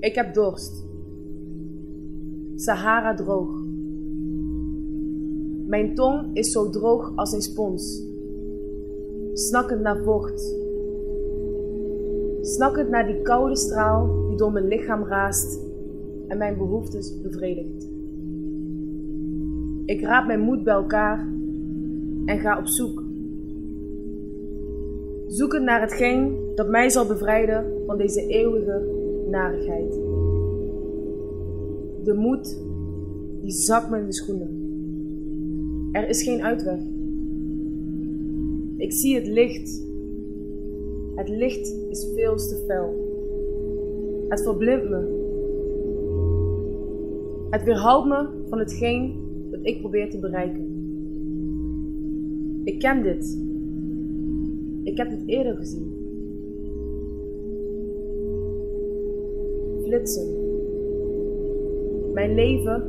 Ik heb dorst. Sahara droog. Mijn tong is zo droog als een spons. Snakkend naar vocht. Snakkend naar die koude straal die door mijn lichaam raast en mijn behoeftes bevredigt. Ik raap mijn moed bij elkaar en ga op zoek. Zoekend naar hetgeen dat mij zal bevrijden van deze eeuwige narigheid. De moed die zakt me in de schoenen. Er is geen uitweg. Ik zie het licht. Het licht is veel te fel. Het verblindt me. Het weerhoudt me van hetgeen dat ik probeer te bereiken. Ik ken dit. Ik heb dit eerder gezien. Flitsen. Mijn leven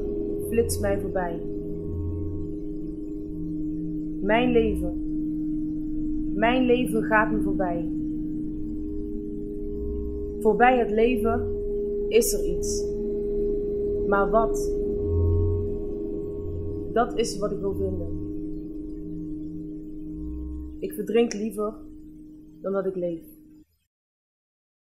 flitst mij voorbij. Mijn leven. Mijn leven gaat me voorbij. Voorbij het leven is er iets. Maar wat? Dat is wat ik wil vinden. Ik verdrink liever dan dat ik leef.